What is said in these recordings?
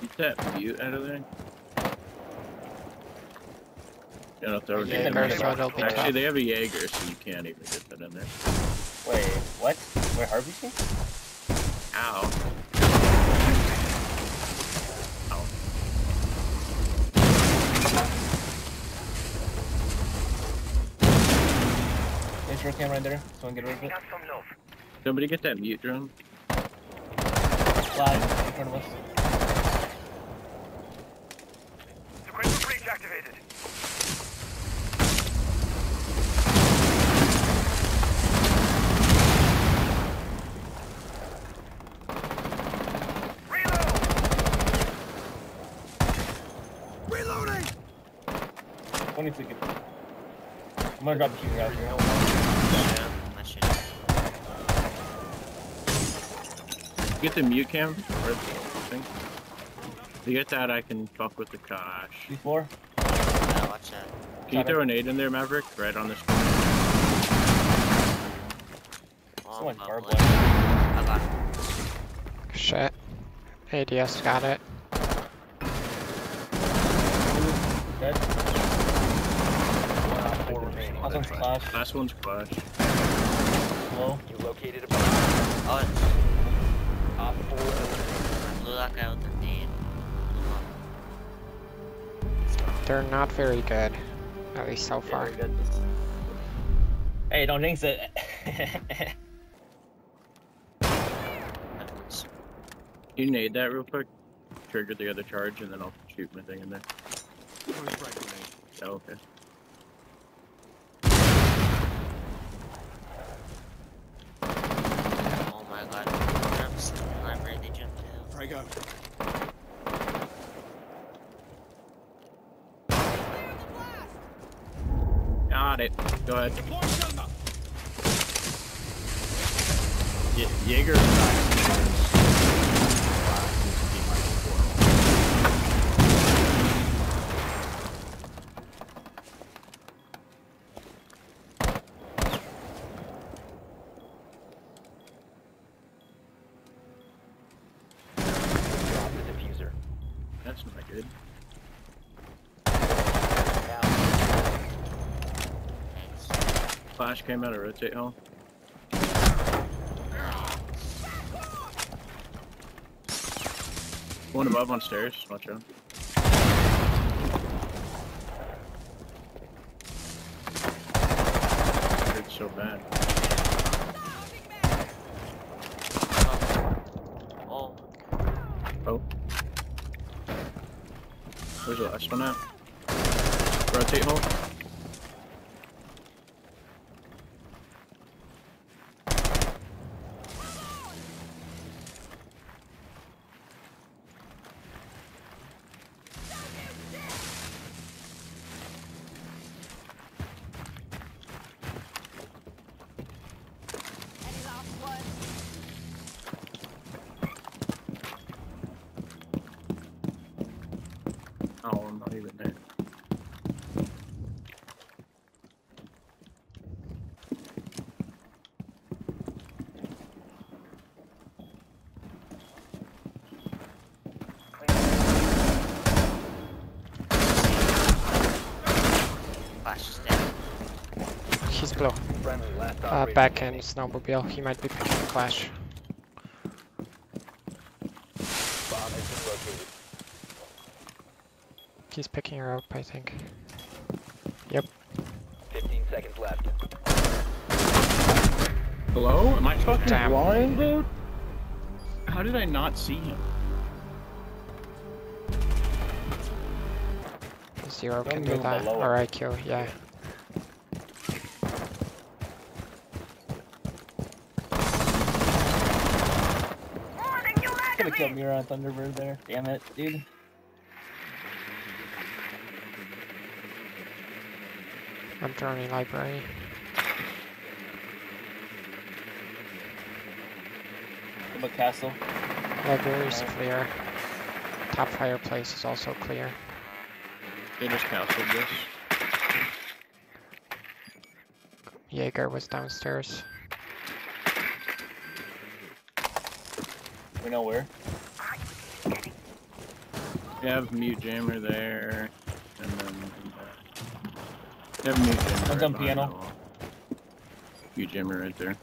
Get that mute out of there. You know, throw a Jaeger, nade in so there. it'll be Actually, tough. they have a Jaeger, so you can't even get that in there. Wait, what? Where Harvey team? Ow. Ow. Intro cam right there. Someone get rid of it. Somebody get that mute drone. Flag in front of us. 20 seconds. I'm gonna drop the shooter out here. Yeah, that shit. Get the mute cam. Or thing. If you get that, I can fuck with the cash. C4. Yeah, watch that. Can you Got it. throw a nade in there, Maverick? Right on this. Oh, Someone bubbly. I got it. Shit. ADS got it. Dead. Four remaining. Last one's flash. Last one's Clash. Low. You located a bomb. Oh, it's Op 4 eliminated. blew that guy with the nade. They're not very good. At least so far. Hey, don't jinx it. You need that real quick. Trigger the other charge, and then I'll shoot my thing in there. Oh, okay. Oh my god. I'm still in the library, they jumped out. Got it. Go ahead. Ye Jaeger. Drop the diffuser. That's not good. Now, Thanks. Flash came out of rotate hall. One above on stairs. Watch out. Hurts so bad. Oh, Oh. Where's the last one at? Rotate hole. Oh, I'm not even there. flash is dead. He's blue. friendly, last Uh, back standing. snowmobile. He might be picking a Clash. Bomb has been located. He's picking her up, I think. Yep. 15 seconds left. Hello? Am I fucking Damn. blind, dude? How did I not see him? Zero can do that. Or. IQ, yeah. Could have killed Mira on Thunderbird there. Damn it, dude. I'm throwing library. What about Castle? Library's Alright. clear. Top fireplace is also clear. They just castled this. Jaeger was downstairs. We know where. You have mute jammer there, and then you have mute jammer. One's right on piano. that wall. Mute jammer right there.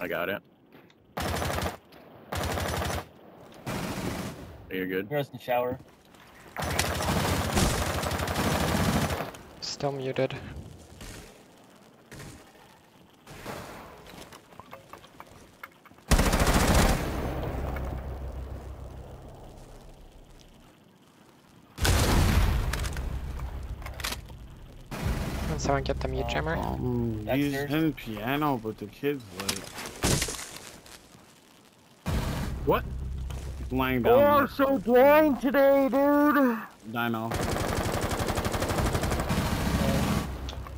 I got it. You're good. Mira's in the shower. Still muted. Can someone get the mute Uh, jammer? Um, he's Dexter? in piano, but the kid's like What? laying down. so blind today, dude. Dino.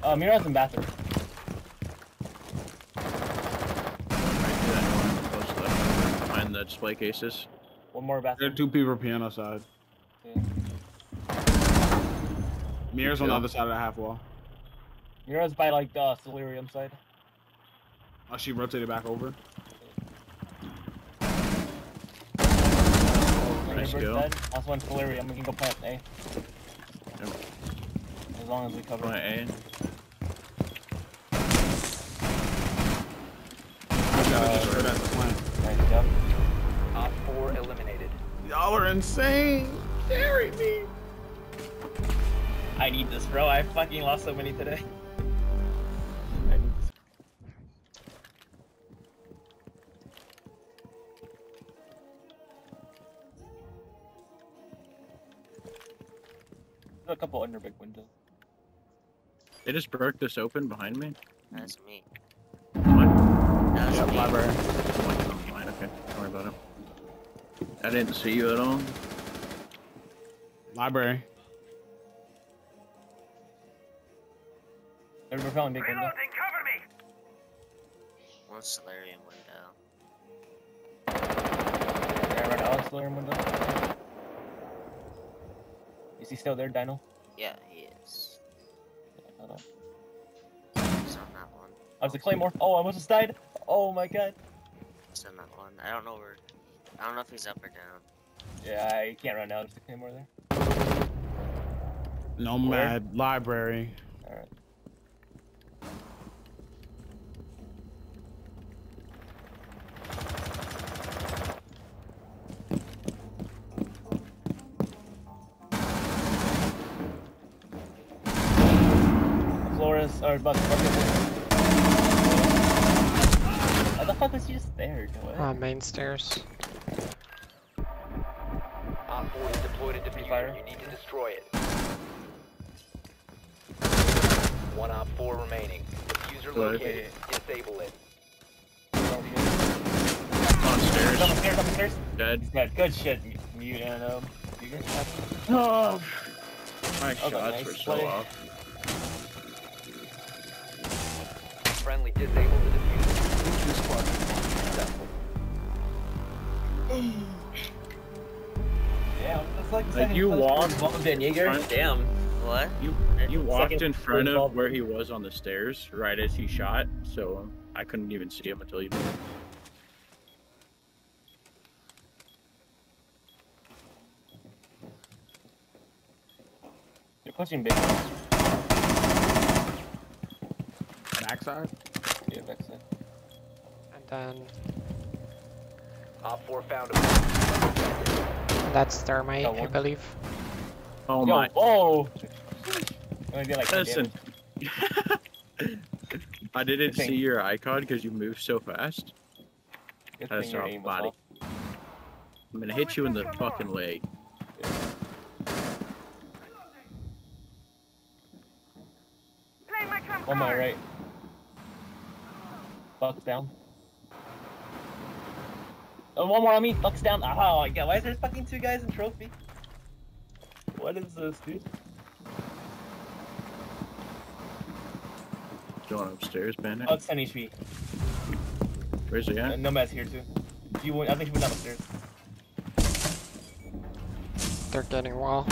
Uh, Mira's in bathroom. Behind the display cases. One more bathroom. There are two people piano side. Yeah. Mira's on the other side of the half wall. Mira's by like the solarium side. Oh, she rotated back over. Nice Neighbor's kill. dead. Last one solarium. We can go plant A. Yep. As long as we cover. Point A. I gotta just heard at the plant. Nice job. Op 4 eliminated. Y'all are insane. Carry me. I need this, bro. I fucking lost so many today. a couple under big windows. They just broke this open behind me. That's me. What? That's Yep, me. library. Oh, mine. Okay, don't worry about it. I didn't see you at all. Library. They're repelling big window. One solarium window. Yeah, right Alex solarium window. Is he still there, Dino? Yeah, he is. Hold on. He's on that one. Oh, it's a claymore. Oh, I almost just died. Oh my god. He's on that one. I don't know where. I don't know if he's up or down. Yeah, I can't run out. There's a claymore there. Nomad library. Alright. Flores, or Buck, Buck. How the fuck was he just there? What? Uh, main stairs. Op 4 is deployed a Fire. diffuser. You need to destroy it. One Op 4 remaining. Diffuser Good. located. Disable it. Oh, shit. On stairs. on stairs, on stairs. Dead. He's dead. Good shit, M- mute and um. Uger. Oh. My That shots nice were so play. off. Friendly disabled the diffuser. Successful. Yeah, that's like Like, you walked involved in Jaeger. front- Damn. What? You you walked Second in front of involved. where he was on the stairs right as he shot, so um, I couldn't even see him until you did. You're pushing big. Backside. Yeah, that's it. And then Op 4 found a that's thermite, Got I believe. Oh Yo, my! Oh! whoa! Only like Listen. I didn't see your icon because you moved so fast. Good That's thing our body. off. I'm gonna hit you in the fucking leg. On my right. Bucks down. Oh, one more on me. Bucks down. Oh my god, why is there fucking two guys in trophy? What is this, dude? Going upstairs, Bandit. Bucks 10 HP. Where's he Uh, at? Nomad's here too. You went, I think he went down upstairs. They're getting wall.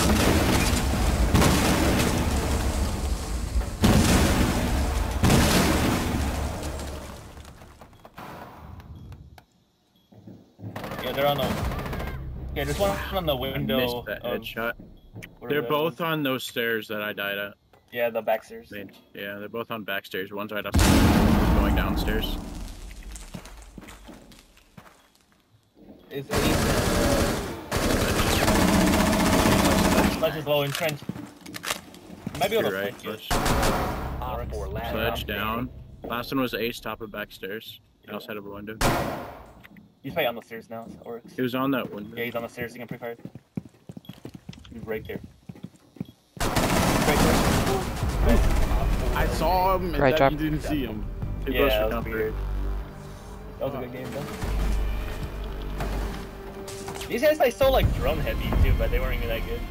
They're on the. Yeah, there's one on the I window. missed that of headshot. They're the- both on those stairs that I died at. Yeah, the back stairs. They- yeah, they're both on back stairs. One's right upstairs, going downstairs. Is Sledge is low in trench. Might be able to right. flank you. Sledge, Op 4 last Sledge op down. Last one was Ace, top of back stairs, outside of a window. He's probably on the stairs now. So Oryx. He was on that window. Yeah, he's on the stairs. He can pre-fire. He's right there. Right there. I saw him and Great that you didn't see him. Too Yeah, close that was weird. That was a good game, though. These guys like so like drone heavy too, but they weren't even that good.